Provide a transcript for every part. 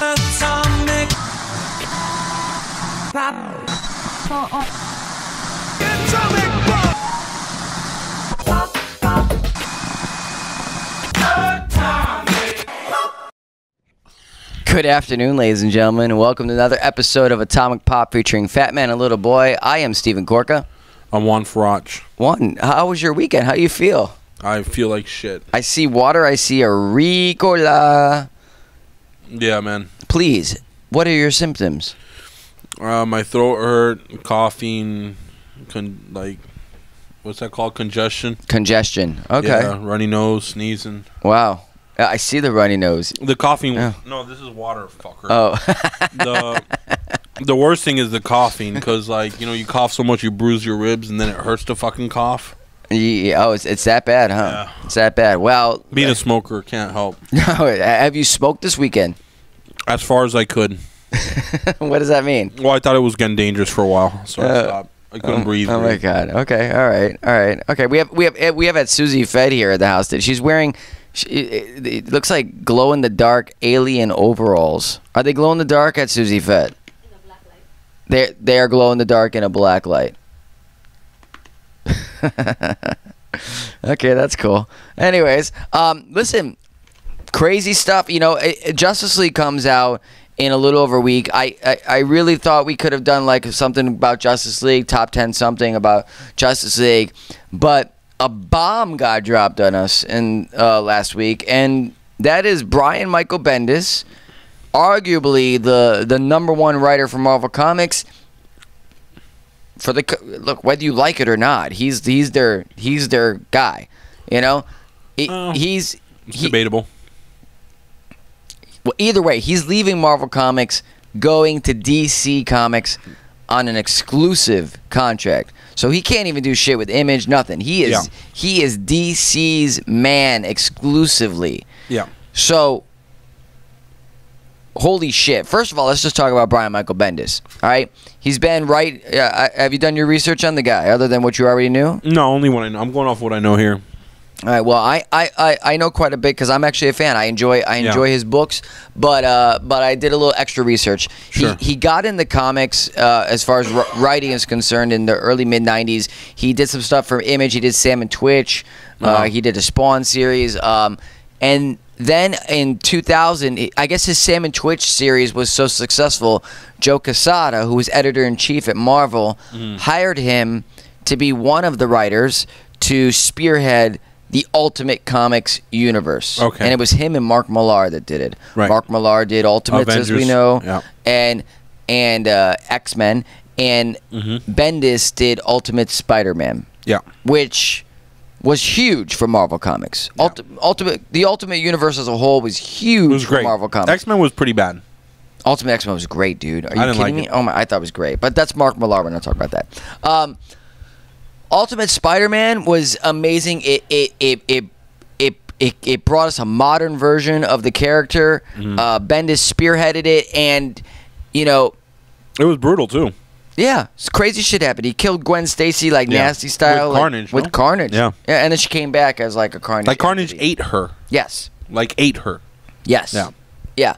Atomic Pop. Atomic Pop. Good afternoon, ladies and gentlemen, and welcome to another episode of Atomic Pop featuring Fat Man and Little Boy. I am Stephen Korka. I'm Juan Farach. Juan, how was your weekend? How do you feel? I feel like shit. I see water. I see a Ricola. Yeah, man. Please, what are your symptoms? Uh, my throat hurt, coughing, con- like, what's that called? Congestion. Congestion. Okay. Yeah, runny nose, sneezing. Wow. I see the runny nose. The coughing. Yeah. No, this is water, fucker. Oh. The the worst thing is the coughing, because like you know you cough so much you bruise your ribs, and then it hurts to fucking cough. Yeah, oh, it's, it's that bad, huh? Yeah. It's that bad. Well, Being a smoker can't help. No, have you smoked this weekend? As far as I could. what does that mean? Well, I thought it was getting dangerous for a while, so I Uh, stopped. I couldn't breathe. Oh my right. god. Okay. All right. All right. Okay. We have we have eh, we have had Susie Fed here at the house. That she's wearing. She, it, it looks like glow in the dark alien overalls. Are they glow in the dark at Susie Fed? They they are glow in the dark in a black light. okay, that's cool. Anyways, um, listen, crazy stuff. You know, Justice League comes out in a little over a week. I, I, I really thought we could have done like something about Justice League, top 10 something about Justice League, but a bomb got dropped on us in uh, last week, and that is Brian Michael Bendis, arguably the the number one writer for Marvel Comics. For the look, whether you like it or not, he's he's their he's their guy. You know, He- Oh. he's It's he- debatable. well, either way, he's leaving Marvel Comics, going to DC Comics on an exclusive contract. So he can't even do shit with Image, nothing. He is Yeah. he is DC's man exclusively. Yeah. So holy shit. First of all, let's just talk about Brian Michael Bendis. All right? He's been right uh, have you done your research on the guy other than what you already knew? No, only what I know. I'm going off what I know here. All right. Well, I I, I, I know quite a bit because I'm actually a fan. I enjoy I Yeah. enjoy his books, but uh, but I did a little extra research. Sure. He he got in the comics uh, as far as writing is concerned in the early mid '90s. He did some stuff for Image. He did Sam and Twitch. Uh, Uh-huh. he did a Spawn series. Um, and then in 2000, I guess his Sam and Twitch series was so successful. Joe Quesada, who was editor in chief at Marvel, Mm. hired him to be one of the writers to spearhead the Ultimate Comics universe. Okay. And it was him and Mark Millar that did it. Right. Mark Millar did Ultimates, as we know, yeah. and and uh, X Men, and Mm-hmm. Bendis did Ultimate Spider Man Yeah. which was huge for Marvel Comics. Ulti- Ultimate, the Ultimate Universe as a whole was huge It was for great. Marvel Comics. X Men was pretty bad. Ultimate X Men was great, dude. Are you kidding like me? it. Oh my, I thought it was great, but that's Mark Millar. We're not talking about that. Um, Ultimate Spider Man was amazing. It it it it. It, it, it brought us a modern version of the character. Mm-hmm. Uh, Bendis spearheaded it, and you know, It was brutal too. Yeah, it's crazy shit happened. He killed Gwen Stacy like Yeah. nasty style, With like- Carnage, With no? Carnage, Yeah. yeah, and then she came back as like a Carnage. Like Carnage entity. ate her. Yes, Like ate her. yes, Yeah. yeah.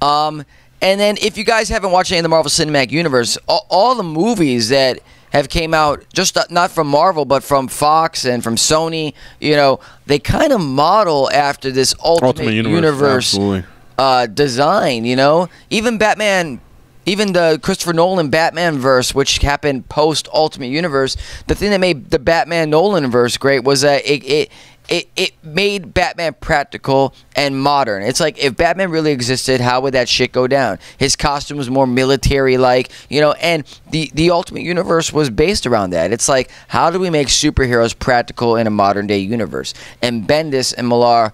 Um, and then if you guys haven't watched any of the Marvel Cinematic Universe, all, all the movies that have came out just not- not from Marvel but from Fox and from Sony, you know, they kind of model after this Ultimate, Ultimate Universe, Universe, uh, design. You know, even Batman. Even the Christopher Nolan Batman verse, which happened post Ultimate Universe, the thing that made the Batman Nolan verse great was that it, it it it made Batman practical and modern. It's like if Batman really existed, how would that shit go down? His costume was more military like, you know, and the the Ultimate Universe was based around that. It's like how do we make superheroes practical in a modern day universe? And Bendis and Millar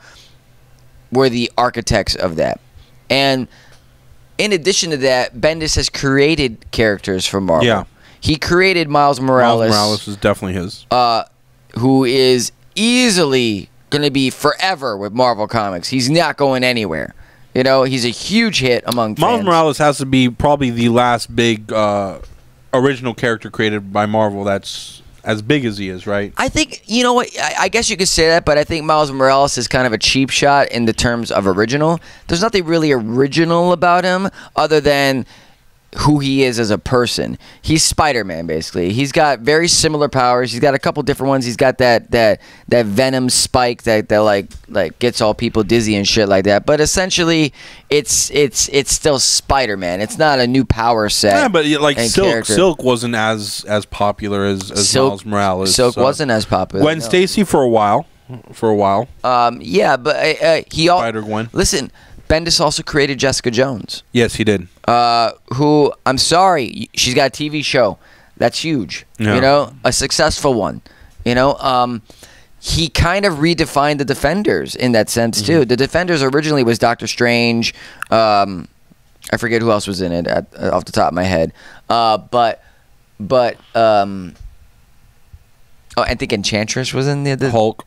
were the architects of that. And in addition to that, Bendis has created characters for Marvel. Yeah. He created Miles Morales, Miles Morales is definitely his. uh, who is easily going to be forever with Marvel Comics. He's not going anywhere. You know, he's a huge hit among Miles fans. Morales has to be probably the last big uh, original character created by Marvel that's as big as he is, right? I think you know what. I, I guess you could say that, but I think Miles Morales is kind of a cheap shot in the terms of original. There's nothing really original about him other than who he is as a person. He's Spider-Man basically. He's got very similar powers. He's got a couple different ones. He's got that that that venom spike that that like like gets all people dizzy and shit like that. But essentially, it's it's it's still Spider-Man. It's not a new power set. Yeah, but like Silk, character. Silk wasn't as as popular as, as Silk- Miles Morales. Silk so- wasn't as popular. Gwen no. Stacy for a while, for a while. Um, yeah, but uh, uh, he all Spider Gwen. listen. Bendis also created Jessica Jones. Yes, he did. uh, who I'm sorry, she's got a TV show. That's huge. Yeah. You know, a successful one. You know, um, he kind of redefined the Defenders in that sense too. Mm-hmm. The Defenders originally was Doctor Strange. Um, I forget who else was in it at, uh, off the top of my head. Uh, but but um, oh, I think Enchantress was in the, the Hulk,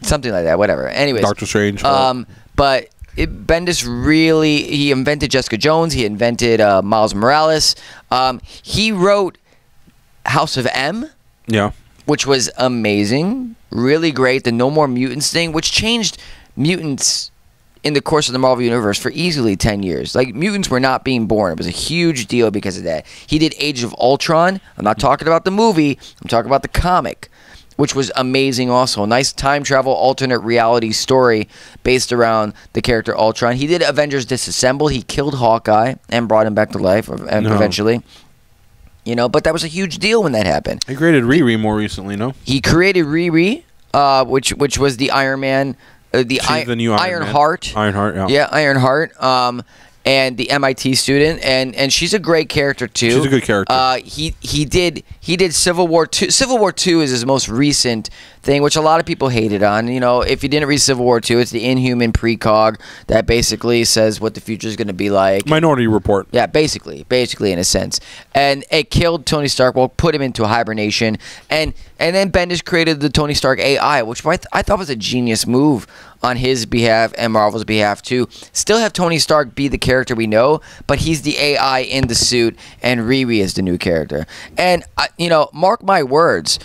something like that. Whatever. Anyways, Doctor Strange. Hulk. um, but it, Bendis really he invented Jessica Jones. He invented uh, Miles Morales. Um, he wrote House of M, yeah. which was amazing, really great. The No More Mutants thing, which changed mutants in the course of the Marvel universe for easily 10 years. Like mutants were not being born. It was a huge deal because of that. He did Age of Ultron. I'm not talking about the movie. I'm talking about the comic, which was amazing also. A nice time travel alternate reality story based around the character Ultron. He did Avengers Disassemble. He killed Hawkeye and brought him back to life and No. eventually. You know, but that was a huge deal when that happened. He created Riri more recently, no? He created Riri, uh, which which was the Iron Man, uh, the, I- the new Iron Man. Heart. Ironheart, yeah. Yeah, Iron Heart. Um, and the MIT student, and and she's a great character too. She's a good character. Uh, he he did he did Civil War two. Civil War two is his most recent thing, which a lot of people hated on. You know, if you didn't read Civil War two, it's the Inhuman precog that basically says what the future is going to be like. Minority Report. Yeah, basically, basically in a sense, and it killed Tony Stark. Well, put him into hibernation, and and then Bendis created the Tony Stark AI, which I, th- I thought was a genius move on his behalf and Marvel's behalf too. Still have Tony Stark be the character we know, but he's the AI in the suit, and Riri is the new character. And I, you know, mark my words.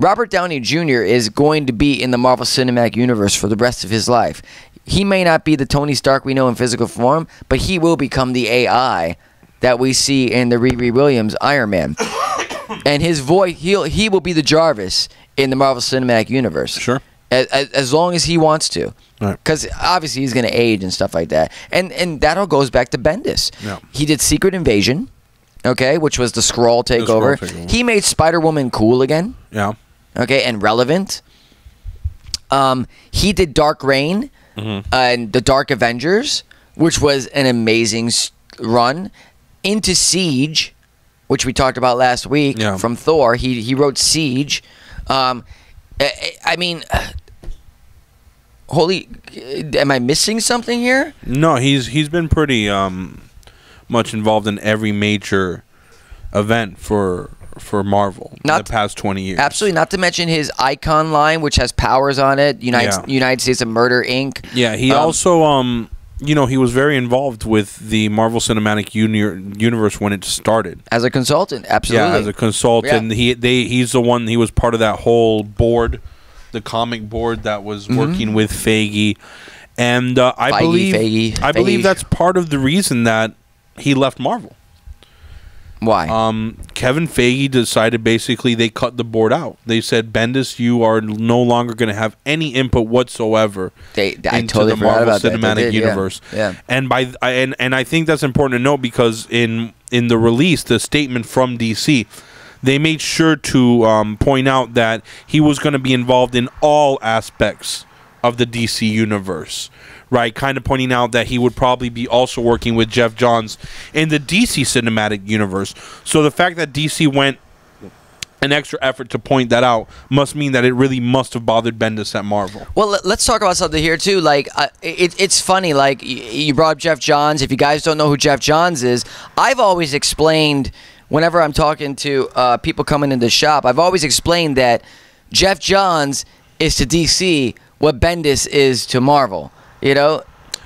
Robert Downey Jr. is going to be in the Marvel Cinematic Universe for the rest of his life. He may not be the Tony Stark we know in physical form, but he will become the AI that we see in the Riri Williams Iron Man. and his voice, he'll he will be the Jarvis in the Marvel Cinematic Universe. Sure. As, as long as he wants to. Right. Because obviously he's going to age and stuff like that. And and that all goes back to Bendis. Yeah. He did Secret Invasion, okay, which was the Skrull takeover. Skrull takeover. He made Spider Woman cool again Yeah. Okay, and relevant. Um, he did Dark Reign Mm-hmm. and the Dark Avengers, which was an amazing run. Into Siege, which we talked about last week Yeah. from Thor. He he wrote Siege. Um, I, I mean, holy, am I missing something here? No, he's he's been pretty um much involved in every major event for for Marvel in Not- the past twenty years. Absolutely, not to mention his Icon line, which has powers on it. United Yeah. United States of Murder Inc. Yeah, he Um, also um you know he was very involved with the Marvel Cinematic Uni- Universe when it started. as a consultant. Absolutely. Yeah, as a consultant, he they he's the one. He was part of that whole board, the comic board that was working with Feige, and uh, I. Feige, believe Feige, I believe that's part of the reason that he left Marvel. Why? Um, Kevin Feige decided basically they cut the board out. They said, Bendis, you are no longer going to have any input whatsoever They, I into totally the Marvel about Cinematic did, yeah. Universe. Yeah. And by I- and and I think that's important to note because in in the release, the statement from DC, they made sure to um, point out that he was going to be involved in all aspects of the DC universe. Right, kind of pointing out that he would probably be also working with Geoff Johns in the DC cinematic universe. So the fact that DC went an extra effort to point that out must mean that it really must have bothered Bendis at Marvel. Well, let- let's talk about something here too. Like, uh, it, it's funny. Like, you brought up Geoff Johns. If you guys don't know who Geoff Johns is, I've always explained whenever I'm talking to uh, people coming into the shop, I've always explained that Geoff Johns is to DC what Bendis is to Marvel. You know,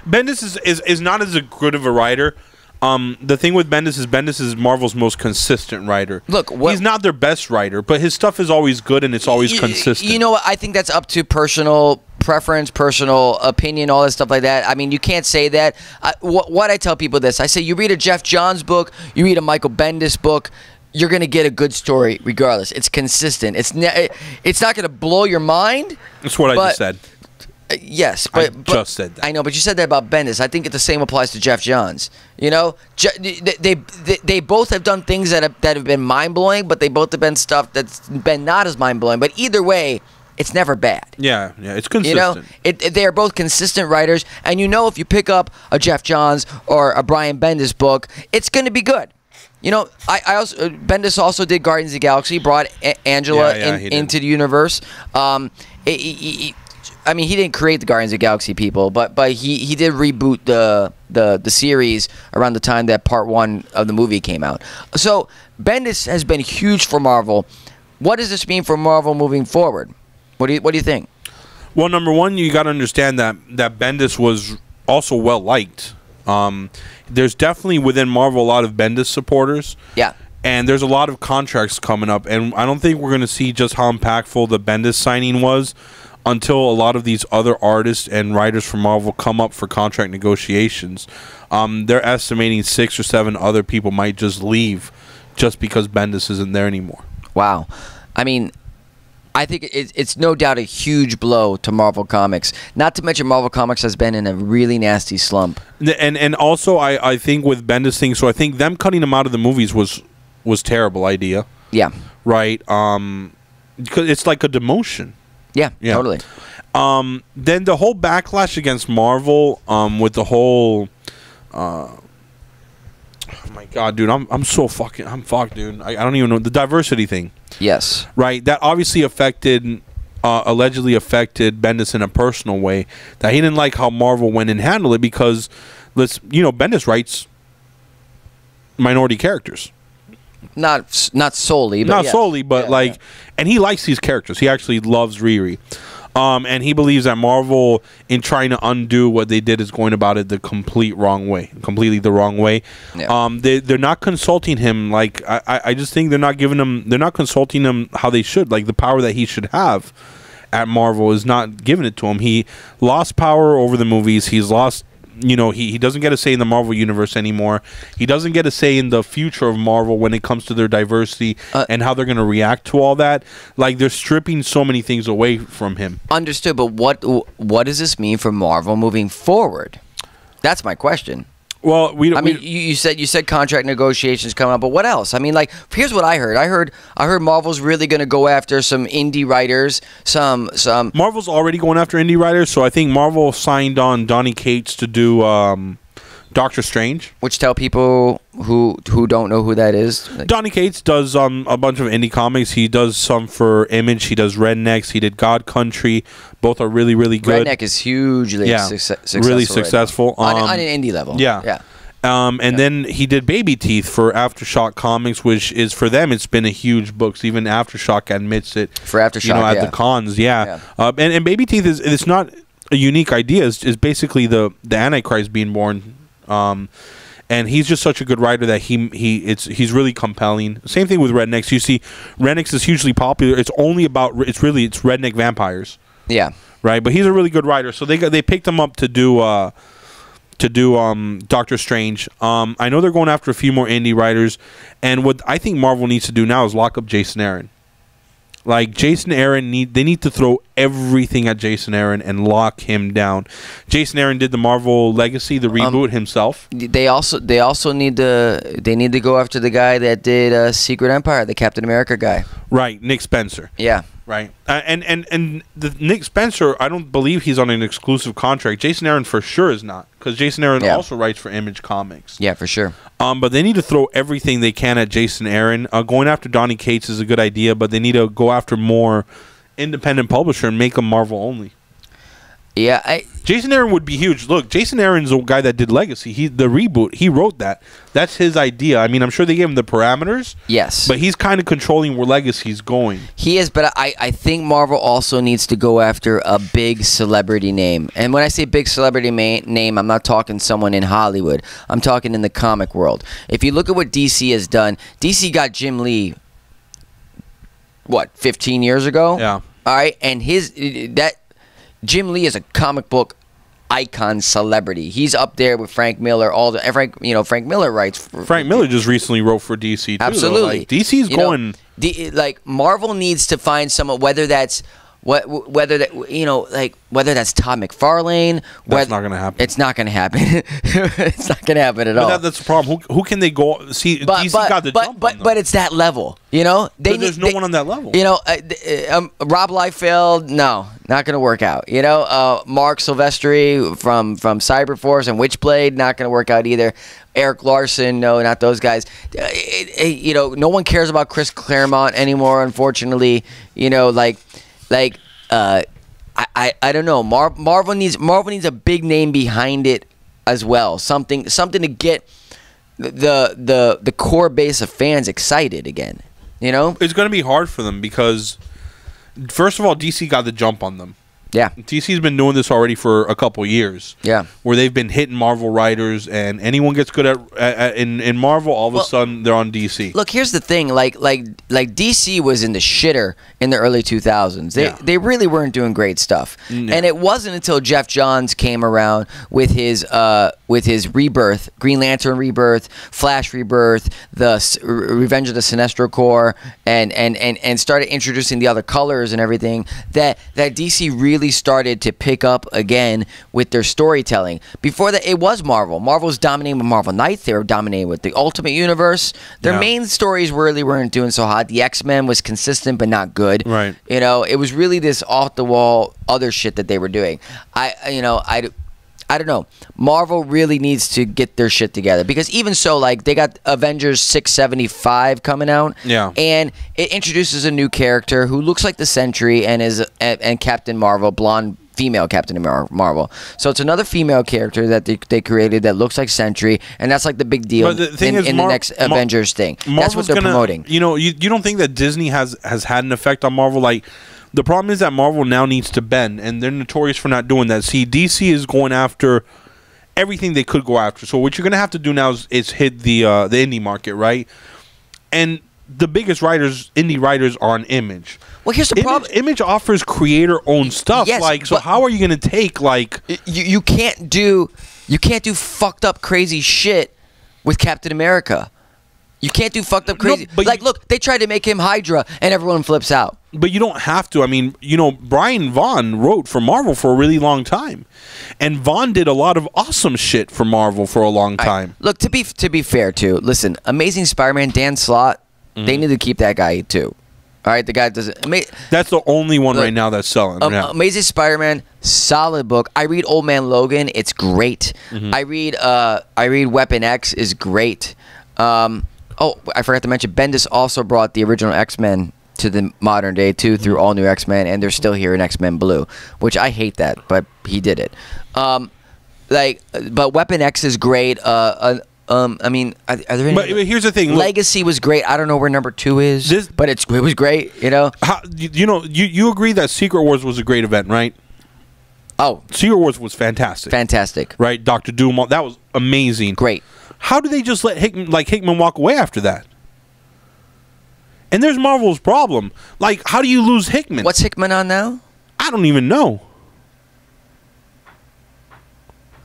Bendis is, is, is not as a good of a writer. Um, the thing with Bendis is Bendis is Marvel's most consistent writer. Look, what- he's not their best writer, but his stuff is always good and it's always consistent. You know what? I think that's up to personal preference, personal opinion, all that stuff like that. I mean, you can't say that. I, what, what I tell people this, I say you read a Geoff Johns book, you read a Michael Bendis book. You're gonna get a good story regardless. It's consistent. It's ne- it's not gonna blow your mind. That's what I just said. Uh, Yes, I but, but just said that. I know, but you said that about Bendis. I think the same applies to Geoff Johns. You know, Je- they, they they they both have done things that have that have been mind blowing, but they both have been stuff that's been not as mind blowing. But either way, it's never bad. Yeah, yeah, it's consistent. You know, it, it- they are both consistent writers, and you know if you pick up a Geoff Johns or a Brian Bendis book, it's going to be good. You know, I, I also uh, Bendis also did Guardians of the Galaxy, brought a- Angela Yeah, yeah, in, into the universe. Um, he- I mean, he didn't create the Guardians of the Galaxy people, but but he, he did reboot the, the the series around the time that part one of the movie came out. So Bendis has been huge for Marvel. What does this mean for Marvel moving forward? What do you what do you think? Well, number one, you got to understand that that Bendis was also well liked. Um, there's definitely within Marvel a lot of Bendis supporters. Yeah. and there's a lot of contracts coming up, and I don't think we're going to see just how impactful the Bendis signing was until a lot of these other artists and writers from Marvel come up for contract negotiations. Um, they're estimating six or seven other people might just leave just because Bendis isn't there anymore. Wow. I mean, I think it, it's no doubt a huge blow to Marvel Comics. Not to mention, Marvel Comics has been in a really nasty slump. And and also, I, I think with Bendis thing, so I think them cutting him out of the movies was was terrible idea, Yeah. right? Um, because it's like a demotion. Yeah, Yeah. totally. Um, then the whole backlash against Marvel, um, with the whole, uh, oh my god, dude, I'm I'm so fucking I'm fucked, dude. I, I don't even know the diversity thing, Yes. right? That obviously affected, uh, allegedly affected Bendis in a personal way. That he didn't like how Marvel went and handled it because, let's you know, Bendis writes minority characters. Not not solely, but not yeah. solely, but Yeah, like, and he likes these characters. He actually loves Riri, um, and he believes that Marvel, in trying to undo what they did, is going about it the complete wrong way, completely the wrong way. Yeah. Um, they they're not consulting him. Like I, I I just think they're not giving him. They're not consulting him how they should. Like the power that he should have at Marvel is not giving it to him. He lost power over the movies. He's lost. You know, he, he doesn't get a say in the Marvel universe anymore. He doesn't get a say in the future of Marvel when it comes to their diversity Uh, and how they're going to react to all that. Like they're stripping so many things away from him. Understood, but what what does this mean for Marvel moving forward? That's my question. Well, we. I mean, you, you said you said contract negotiations coming up, but what else? I mean, like here's what I heard. I heard I heard Marvel's really going to go after some indie writers, some some Marvel's already going after indie writers, so I think Marvel signed on Donny Cates to do um, Doctor Strange. which tell people who who don't know who that is. Like, Donny Cates does um, a bunch of indie comics. He does some for Image. He does Rednecks. He did God Country. Both are really, really good. Redneck is hugely Yeah, succe- successful. really successful. on, Um, on an indie level. yeah. yeah. Um, and then he did Baby Teeth for Aftershock Comics, which is for them. It's been a huge book. So Even Aftershock admits it. For Aftershock, you know, at yeah. the cons, yeah. Yeah. Uh, and, and Baby Teeth is it's not a unique idea. It's, it's basically the the Antichrist being born. Um, and he's just such a good writer that he he it's he's really compelling. Same thing with Rednecks. You see, Rednecks is hugely popular. It's only about it's really it's redneck vampires Yeah. right? But he's a really good writer, so they got they picked him up to do uh, to do um, Doctor Strange. Um, I know they're going after a few more indie writers, and what I think Marvel needs to do now is lock up Jason Aaron. Like Jason Aaron need they need to throw everything at Jason Aaron and lock him down. Jason Aaron did the Marvel Legacy, the reboot himself. They also they also need to they need to go after the guy that did uh, Secret Empire, the Captain America guy. Right, Nick Spencer. Yeah. Right, uh, and and and the Nick Spencer, I don't believe he's on an exclusive contract. Jason Aaron for sure is not, because Jason Aaron Yeah. also writes for Image Comics. Yeah, for sure. Um, but they need to throw everything they can at Jason Aaron. Uh, going after Donny Cates is a good idea, but they need to go after more independent publisher and make them Marvel only. Yeah, I, Jason Aaron would be huge. Look, Jason Aaron's the guy that did Legacy. He the reboot. He wrote that. That's his idea. I mean, I'm sure they gave him the parameters, yes. but he's kind of controlling where Legacy's going. He is, but I, I think Marvel also needs to go after a big celebrity name. And when I say big celebrity ma- name, I'm not talking someone in Hollywood. I'm talking in the comic world. If you look at what DC has done, DC got Jim Lee, what, 15 years ago? Yeah. All right, and his that Jim Lee is a comic book icon celebrity. He's up there with Frank Miller. All the Frank, you know, Frank Miller writes. For, Frank Miller just recently wrote for DC. Too. Absolutely. Like, DC's You know, going. D- like Marvel needs to find someone, whether that's what, whether that you know, like whether that's Todd McFarlane. That's whether, not gonna happen. It's not gonna happen. it's not gonna happen at But all. that, that's the problem. Who, who can they go see? but DC but got the but jump but, but it's that level, you know. They there's no they- one on that level. You know, uh, uh, um, Rob Liefeld, no, not going to work out. You know, uh, Marc Silvestri from from Cyberforce and Witchblade, not going to work out either. Erik Larsen, no, not those guys. Uh, it- it- you know, no one cares about Chris Claremont anymore. Unfortunately, you know, like like uh, I, I I don't know. Mar- Marvel needs Marvel needs a big name behind it as well. Something something to get the the the core base of fans excited again. You know? it's going to be hard for them because, first of all, DC got the jump on them. Yeah. DC's been doing this already for a couple years. Yeah. where they've been hitting Marvel writers, and anyone gets good at, at, at- in in Marvel, all of Well, a sudden they're on DC. Look, here's the thing. Like, like, like DC was in the shitter in the early 2000s. They Yeah. they really weren't doing great stuff. No. And it wasn't until Geoff Johns came around with his uh with his rebirth, Green Lantern rebirth, Flash rebirth, the S- Revenge of the Sinestro Corps, and and and and started introducing the other colors and everything. That that DC really started to pick up again with their storytelling. Before that, it was Marvel. Marvel was dominating with Marvel Knights. They were dominating with the Ultimate Universe. Their Yeah. main stories really weren't doing so hot. The X Men was consistent but not good. Right. You know, it was really this off the wall other shit that they were doing. I, you know, I. I don't know. Marvel really needs to get their shit together because even so, like they got Avengers 675 coming out, Yeah. and it introduces a new character who looks like the Sentry and is and, Captain Marvel, blonde female Captain Mar- Marvel. So it's another female character that they, they created that looks like Sentry, and that's like the big deal But the thing in, is, in Mar- the next Mar- Avengers thing. that's what they're gonna- promoting. You know, you, you don't think that Disney has has had an effect on Marvel? Like, the problem is that Marvel now needs to bend, and they're notorious for not doing that. See, DC is going after everything they could go after. So what you're gonna have to do now is, is hit the uh, the indie market, right? And the biggest writers, indie writers, are on Image. Well, here's the Image, problem. Image offers creator-owned stuff. Yes, like, so how are you gonna take like? you, you can't do you can't do fucked up crazy shit with Captain America. You can't do fucked up No, crazy. but like, look, they tried to make him Hydra, and everyone flips out. But you don't have to. I mean, you know, Brian Vaughan wrote for Marvel for a really long time, and Vaughan did a lot of awesome shit for Marvel for a long I- time. look, to be to be fair, too. Listen, Amazing Spider-Man, Dan Slott, Mm-hmm. they need to keep that guy too. All right, the guy does it. Ama- That's the only one Look, right now that's selling. Um, yeah. Amazing Spider-Man, solid book. I read Old Man Logan. It's great. Mm-hmm. I read uh, I read Weapon X is great. Um, oh, I forgot to mention Bendis also brought the original X-Men to the modern day too through all new X-Men, and they're still here in X-Men Blue, which I hate that, but he did it. Um, like, but Weapon X is great. Uh, uh, um, I mean, are, are there any? But- but here's the thing, look- Legacy was great. I don't know where number two is, This- but it's it was great. You know. How, you, you know, you, you agree that Secret Wars was a great event, right? Oh, Secret Wars was fantastic, fantastic. right? Doctor Doom, that was amazing. Great. How do they just let Hickman, like Hickman walk away after that? And there's Marvel's problem. Like, how do you lose Hickman? What's Hickman on now? I don't even know.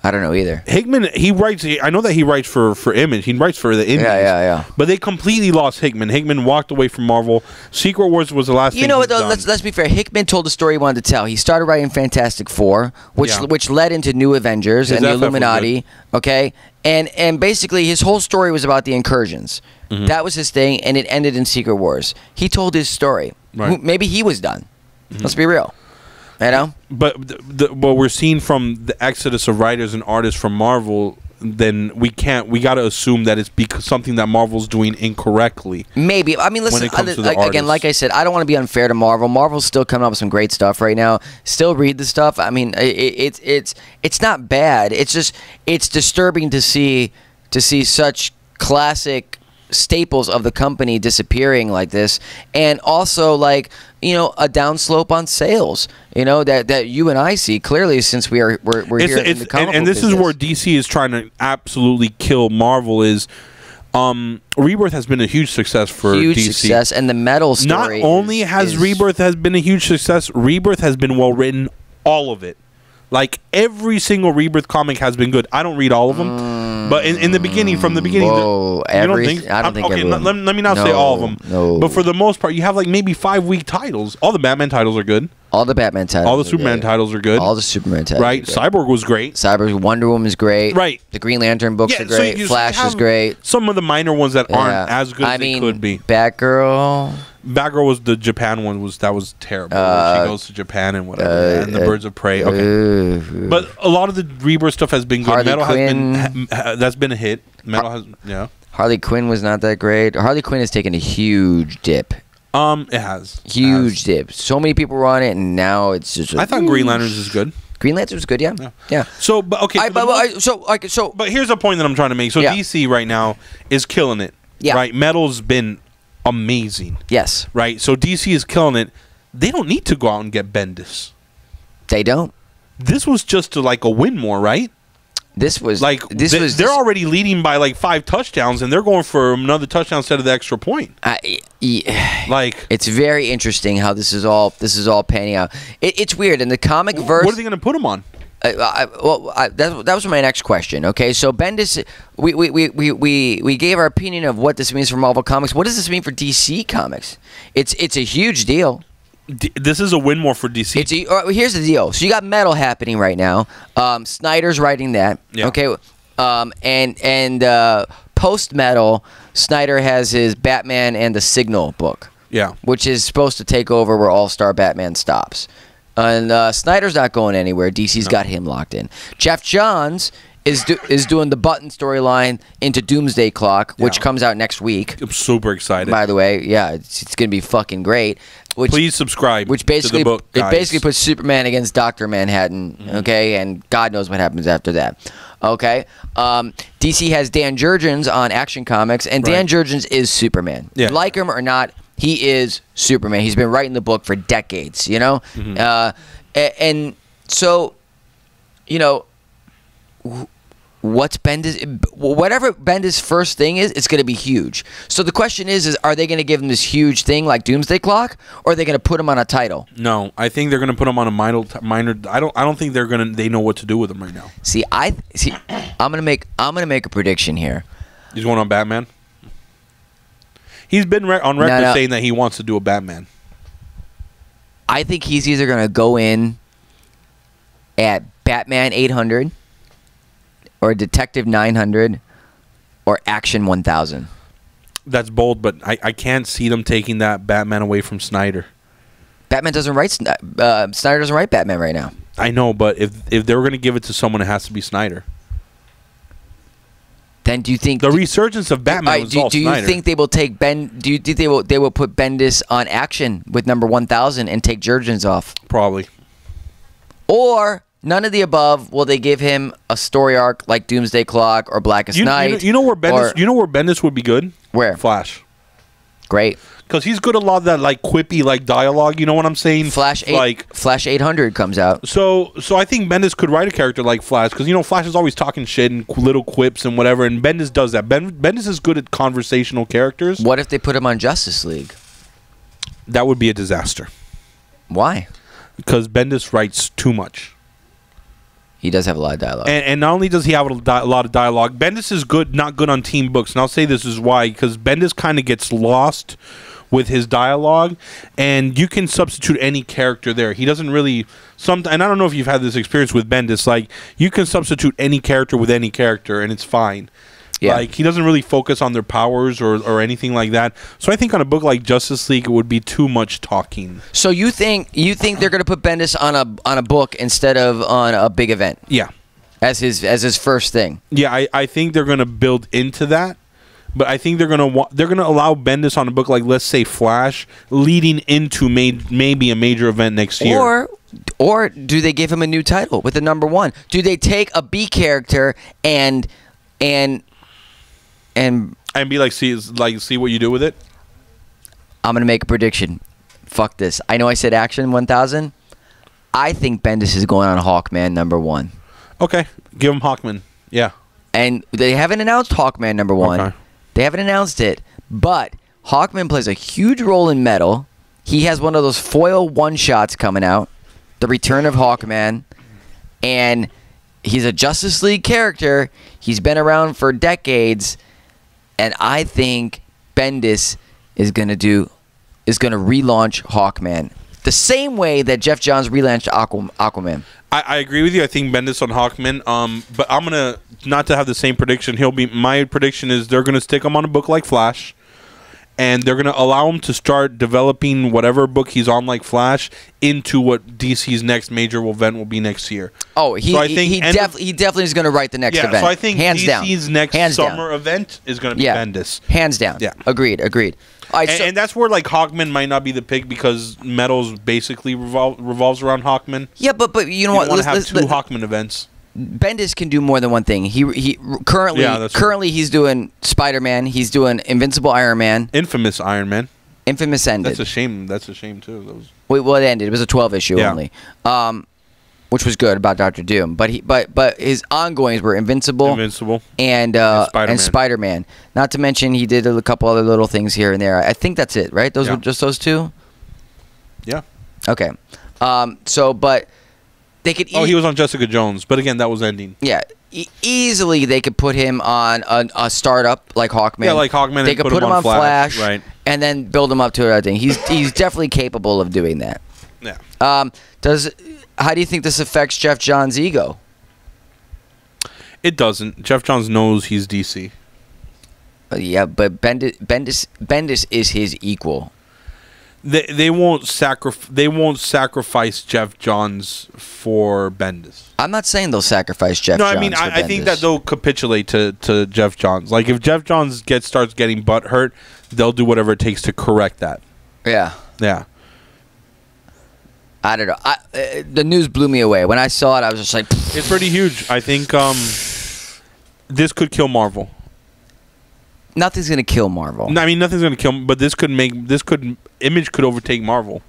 I don't know either. Hickman, he writes. I know that he writes for for Image. He writes for the Indies. Yeah, yeah, yeah. But they completely lost Hickman. Hickman walked away from Marvel. Secret Wars was the last. You know what? Though, done. let's let's be fair. Hickman told the story he wanted to tell. He started writing Fantastic Four, which Yeah. which led into New Avengers His and the FF Illuminati. Okay, and and basically his whole story was about the incursions. Mm-hmm. That was his thing, and it ended in Secret Wars. He told his story. Right. Mm-hmm. Maybe he was done. Let's be real. You know. but the, the, what we're seeing from the exodus of writers and artists from Marvel then we can't. We got to assume that it's because something that Marvel's doing incorrectly. Maybe. I mean, listen. it comes I- to the like- again, like I said, I don't want to be unfair to Marvel. Marvel's still coming up with some great stuff right now. Still read the stuff. I mean, it's it's it's not bad. It's just it's disturbing to see to see such classic staples of the company disappearing like this, and also like you know a downslope on sales. You know that that you and I see clearly since we are we're, we're It's, here in the comic and, and this is where DC is trying to absolutely kill Marvel. Is um, Rebirth has been a huge success for huge DC. success and the metal story. Not only is- has is- Rebirth has been a huge success, Rebirth has been well written. All of it, like every single Rebirth comic has been good. I don't read all of them, but in, in the beginning, from the beginning, the- Whoa, you every- don't think? I don't I'm- think Okay, let, let me not say all of them. No, But for the most part, you have like maybe five weak titles. All the Batman titles are good. all the Batman titles, All the Superman good. titles are good. all the Superman titles, right? Cyborg was great. Cyber Wonder Woman is great. Right. The Green Lantern books Yeah, are great. you Flash is great. Some of the minor ones that aren't as good I as mean, they could be. Batgirl. Batgirl was the Japan one was that was terrible. Uh, she goes to Japan and whatever, uh, and the uh, Birds of Prey. Okay, but a lot of the Rebirth stuff has been good. Harley Metal Quinn. has been ha, ha- that's been a hit. Metal has yeah. Harley Quinn was not that great. Harley Quinn has taken a huge dip. Um, it has Huge Has. dip. So many people were on it, and now it's just. I thought Green Lanterns is good. Green Lantern was good. Yeah. Yeah. Yeah. So, but okay, I, for the but, most- but I, so like so. But here's a point that I'm trying to make. So Yeah. DC right now is killing it. Yeah. Right. Metal's been amazing. yes, Right. So DC is killing it. They don't need to go out and get Bendis. they don't. This was just to like a win more, right? This was Like this they, was they're this- already leading by like five touchdowns, and they're going for another touchdown instead of the extra point. I, yeah. Like, It's very interesting how this is all this is all panning out. It, it's weird in the comic verse. what are they going to put him on? I, I, well, I, that, that was my next question. Okay, so Bendis, we, we, we, we, we, gave our opinion of what this means for Marvel Comics. What does this mean for DC Comics? It's it's a huge deal. D- this is a win more for DC. It's a, uh, here's the deal. So you got metal happening right now. Um, Snyder's writing that. Yeah. Okay. Um, and and uh, post metal, Snyder has his Batman and the Signal book. yeah. which is supposed to take over where All Star Batman stops. And uh, Snyder's not going anywhere. DC's got him locked in. Geoff Johns is do- is doing the Button storyline into Doomsday Clock, which Yeah. comes out next week. I'm super excited. By the way, yeah, it's, it's gonna be fucking great. Which Please subscribe. which to basically the book, it basically puts Superman against Doctor Manhattan. Mm-hmm. Okay, and God knows what happens after that. Okay, um, DC has Dan Jurgens on Action Comics, and Dan Right. Jurgens is Superman. Yeah. Like him or not, he is Superman. He's been writing the book for decades. You know, Mm-hmm. uh, a- and so, you know. What's Bendis? Whatever Bendis' first thing is, it's going to be huge. So the question is: Is are they going to give him this huge thing like Doomsday Clock, or are they going to put him on a title? No, I think they're going to put him on a minor. Minor. I don't. I don't think they're going to. They know what to do with him right now. See, I see. I'm gonna make. I'm gonna make a prediction here. He's going on Batman. He's been re- on record no. saying that he wants to do a Batman. I think he's either gonna go in at Batman 800, or Detective 900, or Action 1000. That's bold, but I, I can't see them taking that Batman away from Snyder. Batman doesn't write. Uh, Snyder doesn't write Batman right now. I know, but if if they were going to give it to someone, it has to be Snyder. Then do you think The resurgence of Batman do, do you Snyder. think they will take Ben? Do you think they will? They will put Bendis on Action with number 1000 and take Jurgens off, Probably. or none of the above? Will they give him a story arc like Doomsday Clock or Blackest You, you, Night? know, you know where Bendis? or- you know where Bendis would be good? Where? Flash. Great. Because he's good at a lot of that like quippy like dialogue. You know what I'm saying? Flash eight, Like Flash 800 comes out. so. So I think Bendis could write a character like Flash because you know Flash is always talking shit and little quips and whatever, and Bendis does that. Ben, Bendis is good at conversational characters. What if they put him on Justice League? That would be a disaster Why? because Bendis writes too much. He does have a lot of dialogue. And, and not only does he have a, di- a lot of dialogue, Bendis is good, not good on team books. And I'll say this is why, because Bendis kind of gets lost with his dialogue, and you can substitute any character there. He doesn't really some, and I don't know if you've had this experience with Bendis. Like you can substitute any character with any character, and it's fine. Yeah. Like he doesn't really focus on their powers or, or anything like that. So I think on a book like Justice League, it would be too much talking. so you think you think they're going to put Bendis on a on a book instead of on a big event? Yeah. as his as his first thing. Yeah, I, I think they're gonna build into that, but I think they're gonna wa- they're gonna allow Bendis on a book like let's say Flash, leading into may- maybe a major event next year. Or or do they give him a new title with the number one? Do they take a B character and and and and be like, see, like, see what you do with it. I'm gonna make a prediction. Fuck this. I know I said Action 1000. I think Bendis is going on Hawkman number one, Okay, give him Hawkman. Yeah, and they haven't announced Hawkman number one. Okay. They haven't announced it, but Hawkman plays a huge role in Metal. He has one of those foil one shots coming out, The Return of Hawkman, and he's a Justice League character. He's been around for decades, and I think Bendis is gonna do is gonna relaunch Hawkman the same way that Geoff Johns relaunched Aqu- Aquaman. I, I agree with you. I think Bendis on Hawkman. Um, but I'm gonna not to have the same prediction. He'll be. My prediction is they're gonna stick him on a book like Flash, and they're gonna allow him to start developing whatever book he's on like Flash into what DC's next major event will be next year. Oh, he So I he- think he, end of- definitely he definitely is gonna write the next Yeah, event. so I think hands down. DC's next hands down. summer event is gonna be yeah, Bendis. hands down. Yeah. agreed, agreed. Right, And, so, and that's where like Hawkman might not be the pick because Metals basically revol- revolves around Hawkman. yeah, but but you know You what? want to have let's- two let- Hawkman events. Bendis can do more than one thing. He he currently Yeah, that's right. currently he's doing Spider Man. He's doing Invincible Iron Man. Infamous Iron Man. Infamous ended. That's a shame. That's a shame too. That was Wait, well, it ended. It was a 12 issue Yeah. only, um, which was good about Doctor Doom. But he, but but his ongoings were Invincible Invincible. and uh, And Spider Man. Not to mention he did a couple other little things here and there. I think that's it, right? Those Yeah. were just those two. Yeah. Okay. Um. So, but they could. Oh, he was on Jessica Jones, but again, that was ending. Yeah. E- easily, they could put him on a, a startup like Hawkman. Yeah, like Hawkman, They and could put put, him him on on Flash, Flash, right. and then build him up to another thing. He's he's definitely capable of doing that. Yeah. Um, does how do you think this affects Geoff John's ego? It doesn't. Geoff Johns knows he's DC. Uh, yeah, but Bendis, Bendis Bendis is his equal. They they won't sacrifice. They won't sacrifice Geoff Johns for Bendis. I'm not saying they'll sacrifice Geoff. no, Johns I mean I, I think that they'll capitulate to, to Geoff Johns. Like if Geoff Johns gets starts getting butt hurt, they'll do whatever it takes to correct that. Yeah, Yeah. I don't know. I, uh, the news blew me away when I saw it. I was just like, It's pretty huge. I think um, this could kill Marvel. nothing's gonna kill Marvel. No, I mean nothing's gonna kill, but this could make this could Image could overtake Marvel.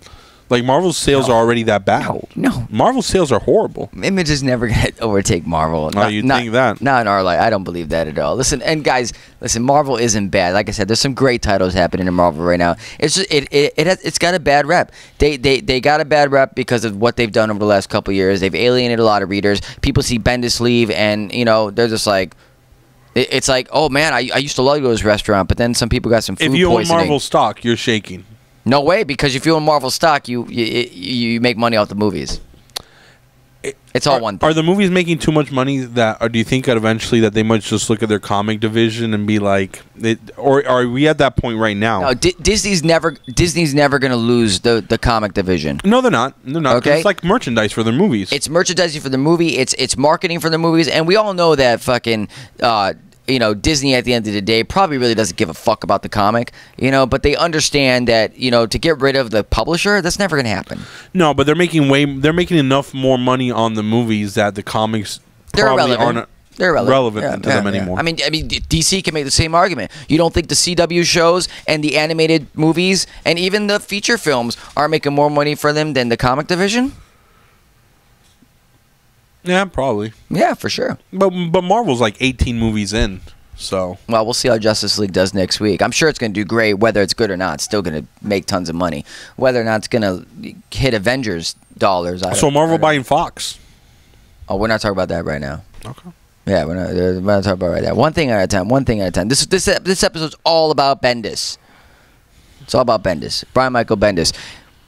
Like Marvel's sales No. are already that bad. No, no. Marvel's sales are horrible. Image is never going to overtake Marvel. Oh, you think that? Not in our life. I don't believe that at all. Listen, and guys, listen. Marvel isn't bad. Like I said, there's some great titles happening in Marvel right now. It's just it it, it has, it's got a bad rep. They they they got a bad rep because of what they've done over the last couple years. They've alienated a lot of readers. People see Bendis leave, and you know they're just like. it- It's like, oh man, I, I used to love to go to this restaurant, but then some people got some food If you own poisoning. Marvel stock, you're shaking. No way, because if you own Marvel stock, you you, you make money off the movies. It's all are, one thing. Are the movies making too much money that, or do you think that eventually that they might just look at their comic division and be like, it, or are we at that point right now? No, Di- Disney's never Disney's never going to lose the the comic division. No, they're not. They're not. Okay. It's like merchandise for their movies. It's merchandising for the movie. It's it's marketing for the movies, and we all know that fucking. Uh, you know, Disney at the end of the day probably really doesn't give a fuck about the comic, you know, but they understand that, you know, to get rid of the publisher, that's never going to happen. no, but they're making way. They're making enough more money on the movies that the comics They're probably irrelevant. aren't They're irrelevant, relevant Yeah, to yeah, them yeah. anymore. I mean, I mean, DC can make the same argument. You don't think the CW shows and the animated movies and even the feature films are making more money for them than the comic division? Yeah, probably. Yeah, for sure. But but Marvel's like 18 movies in, so Well, we'll see how Justice League does next week. I'm sure it's going to do great. Whether it's good or not, it's still going to make tons of money. Whether or not it's going to hit Avengers dollars. I so Marvel buying Fox. Oh, we're not talking about that right now. Okay. Yeah, we're not, uh, we're not talking about right now. One thing at a time. One thing at a time. This this this episode's all about Bendis. It's all about Bendis. Brian Michael Bendis.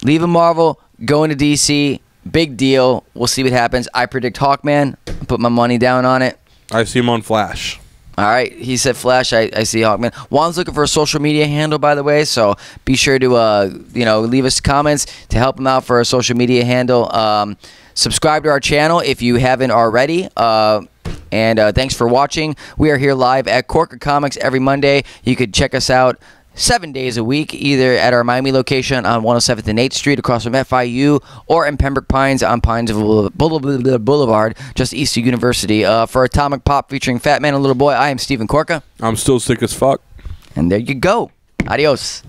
Leaving Marvel, going to DC. Big deal. We'll see what happens. I predict Hawkman. Put my money down on it. I see him on Flash. All right, he said Flash. I, I see Hawkman. Juan's looking for a social media handle, by the way. So be sure to uh, you know leave us comments to help him out for a social media handle. Um, subscribe to our channel if you haven't already. Uh, and uh, thanks for watching. We are here live at Korka Comics every Monday. You could check us out seven days a week, either at our Miami location on 107th and 8th Street across from FIU or in Pembroke Pines on Pines Boulevard, just east of University. Uh, for Atomic Pop featuring Fat Man and Little Boy, I am Stephen Korka. I'm still sick as fuck. And there you go. Adios.